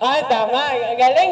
Ay, tama. lấy